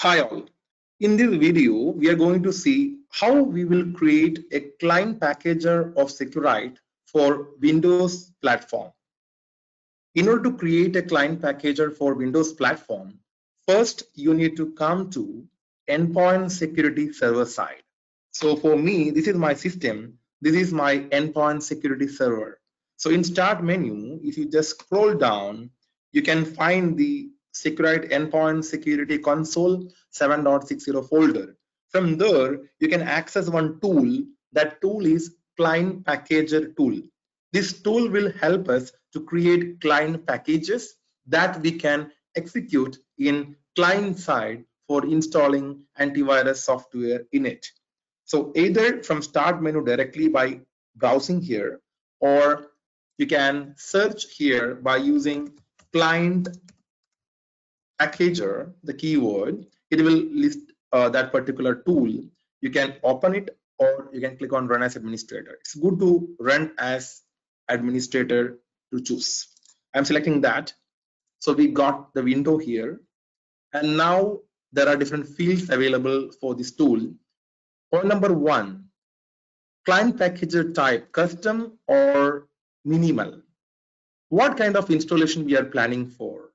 Hi all. In this video, we are going to see how we will create a client packager of Seqrite for Windows platform. In order to create a client packager for Windows platform, first you need to come to endpoint security server side. So for me, this is my system. This is my endpoint security server. So in start menu, if you just scroll down, you can find the Seqrite Endpoint Security Console 7.60 folder. From there, you can access one tool. That tool is Client Packager tool. This tool will help us to create client packages that we can execute in client side for installing antivirus software in it. So either from start menu directly by browsing here, or you can search here by using client packager, the keyword, it will list uh, that particular tool. You can open it or you can click on run as administrator. It's good to run as administrator to choose. I'm selecting that. So we got the window here. And now there are different fields available for this tool. Point number one, client packager type, custom or minimal. What kind of installation we are planning for?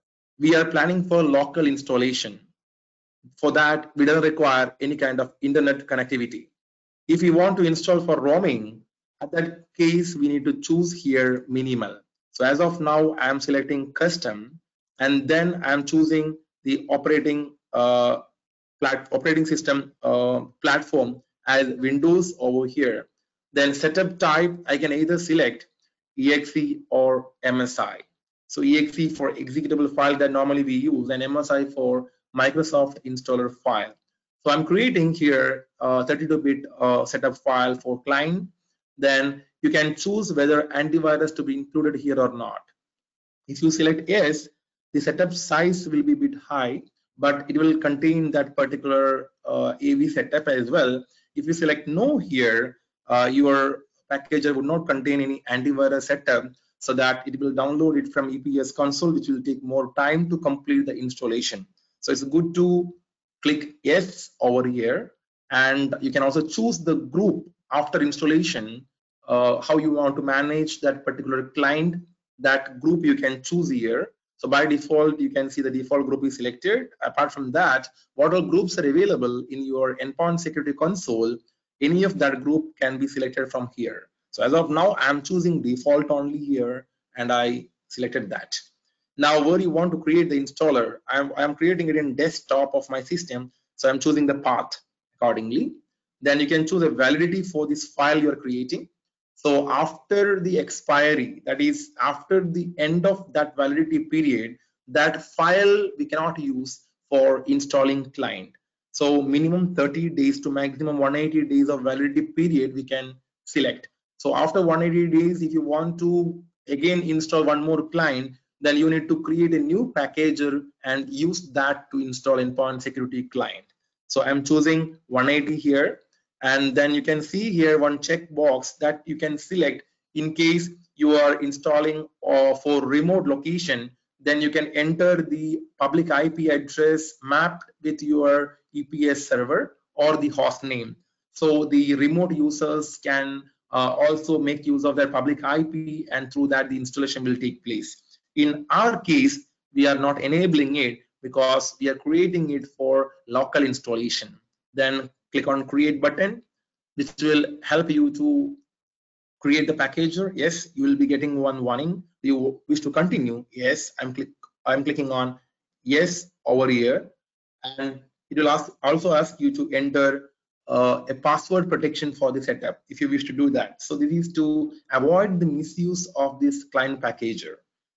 We are planning for local installation. For that, we don't require any kind of internet connectivity. If we want to install for roaming, at that case, we need to choose here minimal. So as of now, I'm selecting custom, and then I'm choosing the operating uh, plat operating system uh, platform as Windows over here. Then setup type, I can either select exe or MSI. So exe for executable file that normally we use and MSI for Microsoft installer file. So I'm creating here a 32-bit uh, setup file for client. Then you can choose whether antivirus to be included here or not. If you select yes, the setup size will be a bit high, but it will contain that particular uh, AV setup as well. If you select no here, uh, your packager would not contain any antivirus setup so that it will download it from EPS console, which will take more time to complete the installation. So it's good to click yes over here. And you can also choose the group after installation, uh, how you want to manage that particular client, that group you can choose here. So by default, you can see the default group is selected. Apart from that, what all groups are available in your endpoint security console, any of that group can be selected from here. So as of now, I'm choosing default only here and I selected that. Now where you want to create the installer, I'm, I'm creating it in desktop of my system. So I'm choosing the path accordingly. Then you can choose a validity for this file you're creating. So after the expiry, that is after the end of that validity period, that file we cannot use for installing client. So minimum 30 days to maximum 180 days of validity period we can select. So after 180 days, if you want to again install one more client, then you need to create a new packager and use that to install endpoint security client. So I'm choosing 180 here. And then you can see here one checkbox that you can select in case you are installing uh, for remote location, then you can enter the public IP address mapped with your EPS server or the host name. So the remote users can uh, also make use of their public IP and through that the installation will take place. In our case, we are not enabling it because we are creating it for local installation. Then click on create button, which will help you to create the packager. Yes, you will be getting one warning. You wish to continue. Yes, I'm click I'm clicking on yes over here and it will ask, also ask you to enter uh, a password protection for the setup if you wish to do that. So this is to avoid the misuse of this client packager.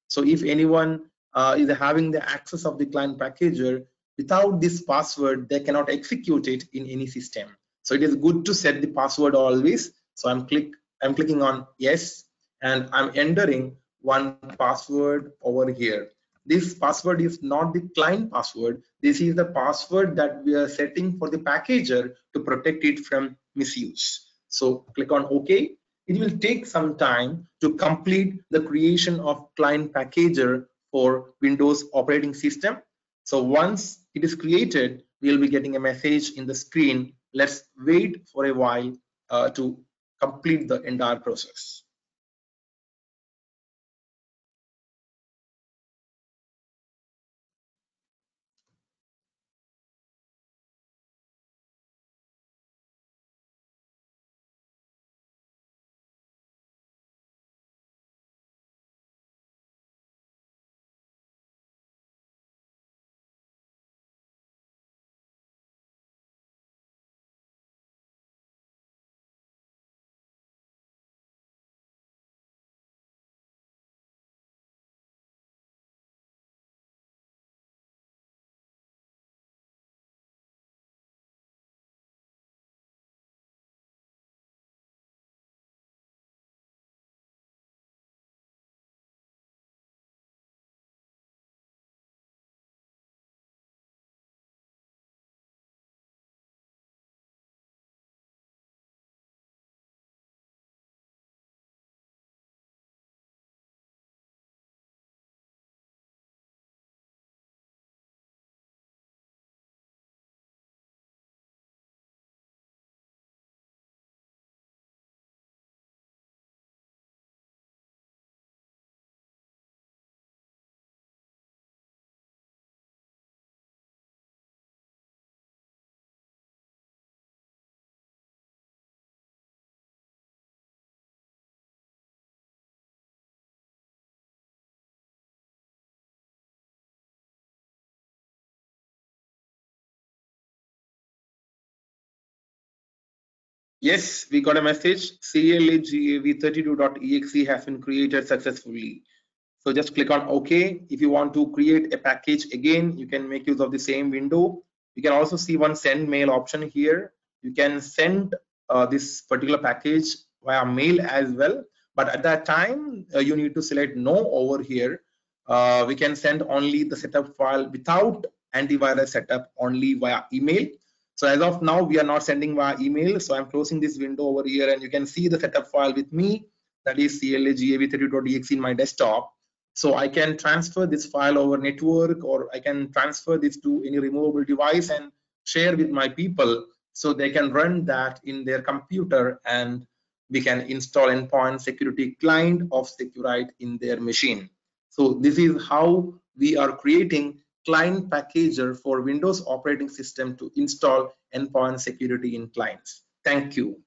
So if anyone uh, is having the access of the client packager without this password, they cannot execute it in any system. So it is good to set the password always. So I'm click I'm clicking on yes and I'm entering one password over here this password is not the client password this is the password that we are setting for the packager to protect it from misuse so click on ok it will take some time to complete the creation of client packager for windows operating system so once it is created we'll be getting a message in the screen. Let's wait for a while uh, to complete the entire process. Yes, we got a message. CLAGAV32.exe has been created successfully. So just click on OK. If you want to create a package again, you can make use of the same window. You can also see one send mail option here. You can send uh, this particular package via mail as well. But at that time, uh, you need to select no over here. Uh, we can send only the setup file without antivirus setup only via email so as of now, we are not sending via email. So I'm closing this window over here and you can see the setup file with me. That is clagav32.exe in my desktop. So I can transfer this file over network or I can transfer this to any removable device and share with my people so they can run that in their computer and we can install endpoint security client of Seqrite in their machine. So this is how we are creating client packager for Windows operating system to install endpoint security in clients. Thank you.